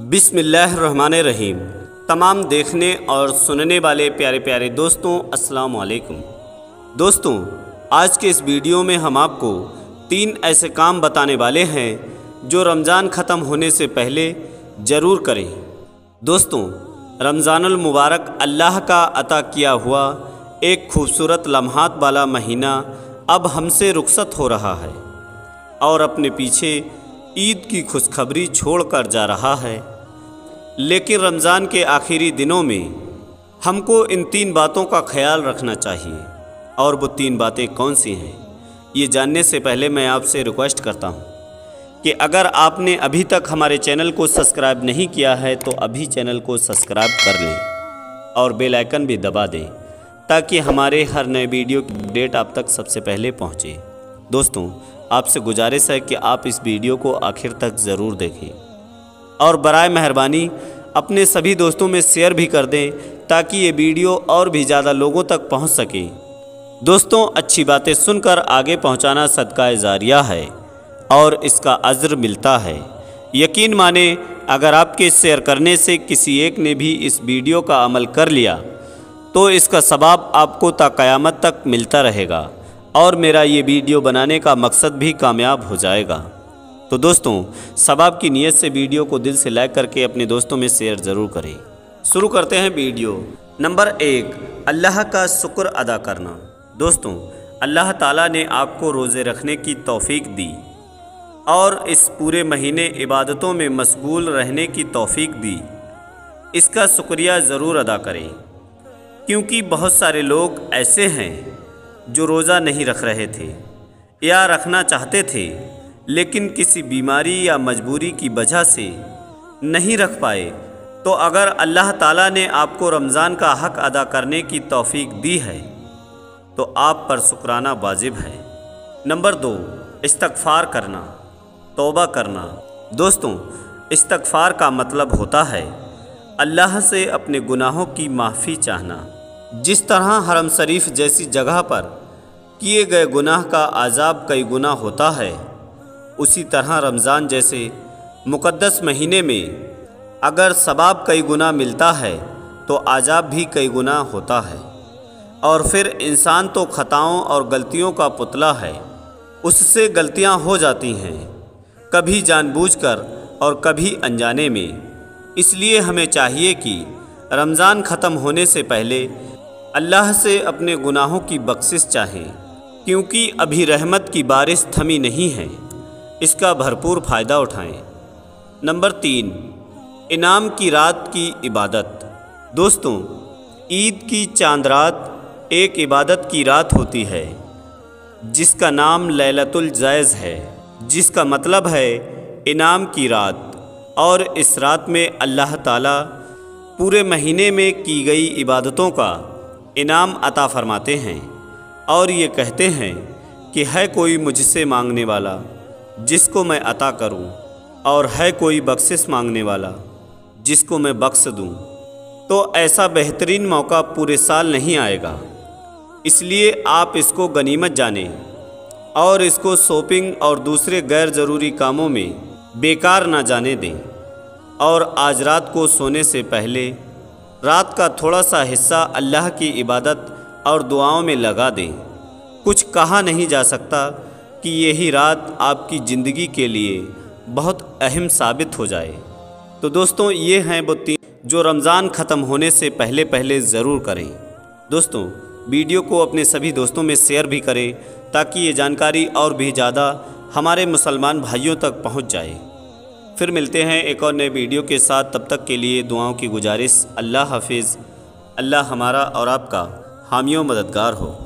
बिसमीम तमाम देखने और सुनने वाले प्यारे प्यारे दोस्तों अस्सलाम वालेकुम दोस्तों, आज के इस वीडियो में हम आपको तीन ऐसे काम बताने वाले हैं जो रमज़ान ख़त्म होने से पहले ज़रूर करें। दोस्तों, रमज़ानुल मुबारक अल्लाह का अता किया हुआ एक खूबसूरत लम्हात वाला महीना अब हमसे रुखसत हो रहा है और अपने पीछे ईद की खुशखबरी छोड़कर जा रहा है। लेकिन रमज़ान के आखिरी दिनों में हमको इन तीन बातों का ख्याल रखना चाहिए। और वो तीन बातें कौन सी हैं, ये जानने से पहले मैं आपसे रिक्वेस्ट करता हूँ कि अगर आपने अभी तक हमारे चैनल को सब्सक्राइब नहीं किया है तो अभी चैनल को सब्सक्राइब कर लें और बेल आइकन भी दबा दें, ताकि हमारे हर नए वीडियो की अपडेट आप तक सबसे पहले पहुँचे। दोस्तों आपसे गुजारिश है कि आप इस वीडियो को आखिर तक ज़रूर देखें। और बरए मेहरबानी, अपने सभी दोस्तों में शेयर भी कर दें, ताकि ये वीडियो और भी ज़्यादा लोगों तक पहुँच सके। दोस्तों, अच्छी बातें सुनकर आगे पहुंचाना सदका जारिया है, और इसका अज़र मिलता है। यकीन माने, अगर आपके शेयर करने से किसी एक ने भी इस वीडियो का अमल कर लिया तो इसका सबाब आपको क़यामत तक मिलता रहेगा। और मेरा ये वीडियो बनाने का मकसद भी कामयाब हो जाएगा। तो दोस्तों सबाब की नीयत से वीडियो को दिल से लाइक करके अपने दोस्तों में शेयर ज़रूर करें। शुरू करते हैं वीडियो। नंबर एक, अल्लाह का शुक्र अदा करना। दोस्तों, अल्लाह ताला ने आपको रोज़े रखने की तौफीक दी और इस पूरे महीने इबादतों में मशगूल रहने की तौफीक दी। इसका शुक्रिया ज़रूर अदा करें, क्योंकि बहुत सारे लोग ऐसे हैं जो रोज़ा नहीं रख रहे थे या रखना चाहते थे, लेकिन किसी बीमारी या मजबूरी की वजह से नहीं रख पाए तो अगर अल्लाह ताला ने आपको रमज़ान का हक अदा करने की तौफीक दी है तो आप पर शुक्राना वाजिब है। नंबर दो, इस्तगफार करना, तौबा करना। दोस्तों, इस्तगफार का मतलब होता है अल्लाह से अपने गुनाहों की माफ़ी चाहना। जिस तरह हरम शरीफ जैसी जगह पर किए गए गुनाह का आज़ाब कई गुना होता है, उसी तरह रमज़ान जैसे मुक़द्दस महीने में अगर सबाब कई गुना मिलता है तो आजाब भी कई गुना होता है। और फिर इंसान तो ख़ताओं और गलतियों का पुतला है, उससे गलतियाँ हो जाती हैं, कभी जानबूझकर और कभी अनजाने में। इसलिए हमें चाहिए कि रमज़ान ख़त्म होने से पहले अल्लाह से अपने गुनाहों की बख्शिश चाहें, क्योंकि अभी रहमत की बारिश थमी नहीं है, इसका भरपूर फ़ायदा उठाएँ। नंबर तीन, इनाम की रात की इबादत। दोस्तों, ईद की चाँद रात एक इबादत की रात होती है, जिसका नाम लैलतुल जैज़ है, जिसका मतलब है इनाम की रात, और इस रात में अल्लाह ताला पूरे महीने में की गई इबादतों का इनाम अता फरमाते हैं और ये कहते हैं कि है कोई मुझसे मांगने वाला, जिसको मैं अता करूँ, और है कोई बख्शिश मांगने वाला, जिसको मैं बख्श दूँ तो ऐसा बेहतरीन मौका पूरे साल नहीं आएगा। इसलिए आप इसको गनीमत जानें और इसको शॉपिंग और दूसरे गैर ज़रूरी कामों में बेकार ना जाने दें और आज रात को सोने से पहले रात का थोड़ा सा हिस्सा अल्लाह की इबादत और दुआओं में लगा दें। कुछ कहा नहीं जा सकता कि यही रात आपकी ज़िंदगी के लिए बहुत अहम साबित हो जाए। तो दोस्तों, ये हैं वो तीन जो रमज़ान ख़त्म होने से पहले पहले ज़रूर करें। दोस्तों, वीडियो को अपने सभी दोस्तों में शेयर भी करें ताकि ये जानकारी और भी ज़्यादा हमारे मुसलमान भाइयों तक पहुँच जाए। फिर मिलते हैं एक और नए वीडियो के साथ। तब तक के लिए दुआओं की गुजारिश। अल्लाह हाफिज़। अल्लाह हमारा और आपका। हामियों मददगार हो।